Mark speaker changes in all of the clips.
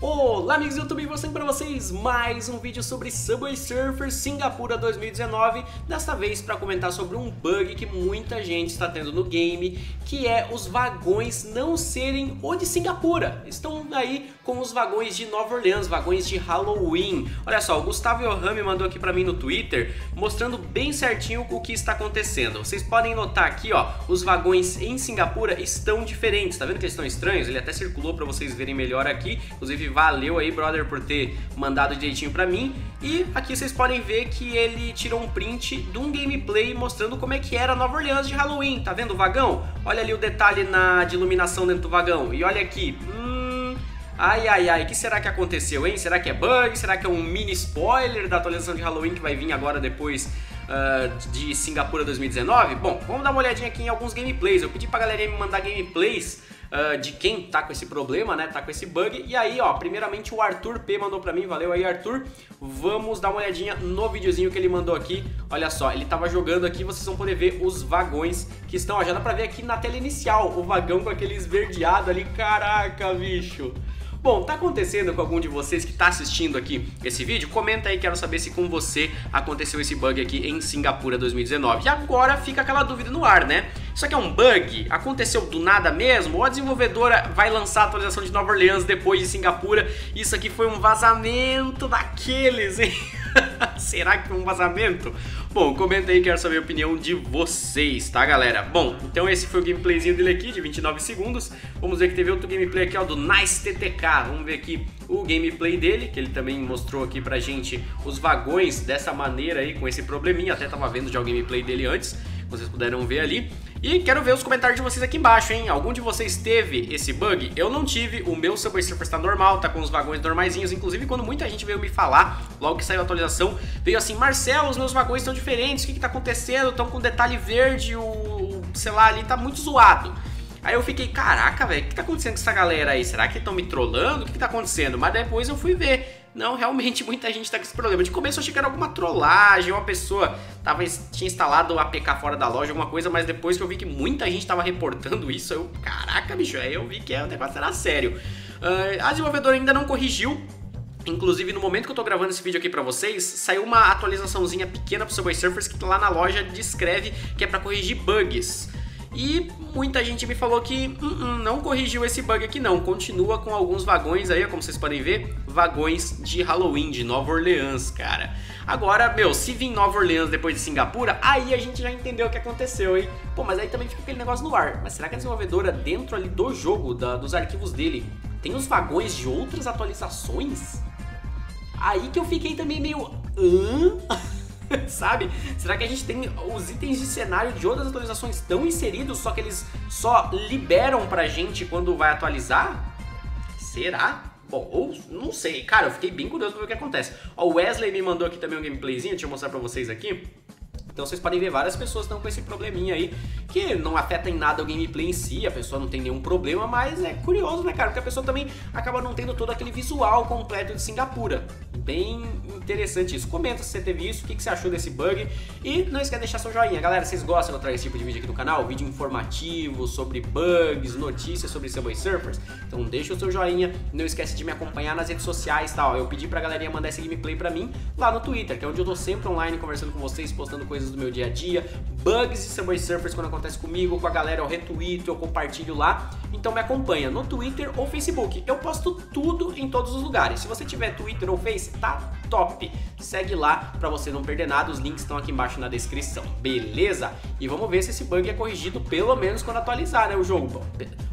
Speaker 1: Olá amigos do YouTube, vou para vocês mais um vídeo sobre Subway Surfers Singapura 2019 Desta vez para comentar sobre um bug que muita gente está tendo no game Que é os vagões não serem o de Singapura. Estão aí com os vagões de Nova Orleans, vagões de Halloween. Olha só, o Gustavo Yohan me mandou aqui para mim no Twitter Mostrando bem certinho o que está acontecendo. Vocês podem notar aqui, ó, os vagões em Singapura estão diferentes. Tá vendo que eles estão estranhos? Ele até circulou para vocês verem melhor aqui. Inclusive valeu aí, brother, por ter mandado direitinho pra mim. E aqui vocês podem ver que ele tirou um print de um gameplay mostrando como é que era Nova Orleans de Halloween. Tá vendo o vagão? Olha ali o detalhe na, de iluminação dentro do vagão. E olha aqui, hum, Ai, ai, ai, o que será que aconteceu, hein? Será que é bug? Será que é um mini spoiler da atualização de Halloween que vai vir agora depois uh, de Singapura 2019? Bom, vamos dar uma olhadinha aqui em alguns gameplays. Eu pedi pra galerinha me mandar gameplays uh, de quem tá com esse problema, né? Tá com esse bug. E aí, ó, primeiramente o Arthur P mandou pra mim, valeu aí, Arthur. Vamos dar uma olhadinha no videozinho que ele mandou aqui. Olha só, ele tava jogando aqui, vocês vão poder ver os vagões que estão, ó, já dá pra ver aqui na tela inicial, o vagão com aquele esverdeado ali. Caraca, bicho! Bom, tá acontecendo com algum de vocês que tá assistindo aqui esse vídeo? Comenta aí, quero saber se com você aconteceu esse bug aqui em Singapura 2019. E agora fica aquela dúvida no ar, né? Isso aqui é um bug? Aconteceu do nada mesmo? Ou a desenvolvedora vai lançar a atualização de Nova Orleans depois de Singapura? Isso aqui foi um vazamento daqueles, hein? Será que foi um vazamento? Bom, comenta aí, quero saber a opinião de vocês, tá galera? Bom, então esse foi o gameplayzinho dele aqui, de 29 segundos. Vamos ver que teve outro gameplay aqui, ó, do Nice TTK. Vamos ver aqui o gameplay dele, que ele também mostrou aqui pra gente os vagões dessa maneira aí, com esse probleminha. Até tava vendo já o gameplay dele antes vocês puderam ver ali. E quero ver os comentários de vocês aqui embaixo, hein? Algum de vocês teve esse bug? Eu não tive, o meu Subway Surfer está normal, tá com os vagões normaisinhos. Inclusive, quando muita gente veio me falar, logo que saiu a atualização, veio assim, Marcelo, os meus vagões estão diferentes, o que que tá acontecendo? Estão com detalhe verde, o, sei lá, ali tá muito zoado. Aí eu fiquei, caraca, velho, o que tá acontecendo com essa galera aí? Será que estão me trollando? O que, que tá acontecendo? Mas depois eu fui ver. Não, realmente muita gente tá com esse problema. De começo eu achei que era alguma trollagem, uma pessoa tava, tinha instalado o APK fora da loja, alguma coisa, mas depois que eu vi que muita gente tava reportando isso, eu, caraca, bicho, aí eu vi que o negócio era sério. Uh, a desenvolvedora ainda não corrigiu, Inclusive, no momento que eu tô gravando esse vídeo aqui pra vocês, saiu uma atualizaçãozinha pequena pro Subway Surfers que lá na loja descreve que é para corrigir bugs. E muita gente me falou que uh -uh, não corrigiu esse bug aqui não, continua com alguns vagões aí, como vocês podem ver, vagões de Halloween, de Nova Orleans, cara. Agora, meu, se vir Nova Orleans depois de Singapura, aí a gente já entendeu o que aconteceu, hein? Pô, mas aí também fica aquele negócio no ar. Mas será que a desenvolvedora, dentro ali do jogo, da, dos arquivos dele, tem os vagões de outras atualizações? Aí que eu fiquei também meio... Hã? sabe? Será que a gente tem os itens de cenário de outras atualizações estão inseridos, só que eles só liberam pra gente quando vai atualizar? Será? Bom, ou não sei. Cara, eu fiquei bem curioso pra ver o que acontece. Ó, o Wesley me mandou aqui também um gameplayzinho, deixa eu mostrar pra vocês aqui. Então vocês podem ver várias pessoas estão com esse probleminha aí, que não afeta em nada o gameplay em si, a pessoa não tem nenhum problema, mas é curioso, né, cara? Porque a pessoa também acaba não tendo todo aquele visual completo de Singapura. Bem interessante isso. Comenta se você teve isso, o que você achou desse bug e não esquece de deixar seu joinha. Galera, vocês gostam de eu trazer esse tipo de vídeo aqui no canal? Vídeo informativo sobre bugs, notícias sobre Subway Surfers? Então deixa o seu joinha, não esquece de me acompanhar nas redes sociais, tá? Eu pedi pra galerinha mandar esse gameplay pra mim lá no Twitter, que é onde eu tô sempre online conversando com vocês, postando coisas coisas do meu dia a dia, bugs e Subway Surfers quando acontece comigo, com a galera, eu retweeto, eu compartilho lá. Então me acompanha no Twitter ou Facebook. Eu posto tudo em todos os lugares. Se você tiver Twitter ou Face, tá top. Segue lá para você não perder nada. Os links estão aqui embaixo na descrição. Beleza? E vamos ver se esse bug é corrigido pelo menos quando atualizar, né, o jogo.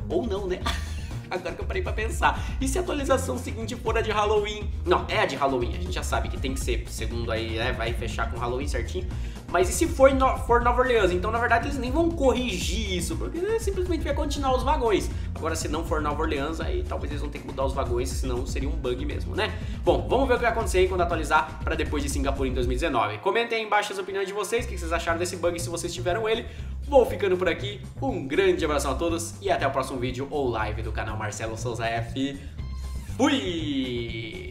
Speaker 1: Ou não, né? Agora que eu parei pra pensar. E se a atualização seguinte for a de Halloween? Não, é a de Halloween. A gente já sabe que tem que ser, segundo aí, né? Vai fechar com Halloween certinho. Mas e se for, no, for Nova Orleans? Então, na verdade, eles nem vão corrigir isso, porque né, simplesmente vai continuar os vagões. Agora, se não for Nova Orleans, aí talvez eles vão ter que mudar os vagões, senão seria um bug mesmo, né? Bom, vamos ver o que vai acontecer aí quando atualizar para depois de Singapura em 2019. Comentem aí embaixo as opiniões de vocês, o que vocês acharam desse bug, se vocês tiveram ele. Vou ficando por aqui, um grande abraço a todos e até o próximo vídeo ou live do canal Marcelo Souza F. Fui!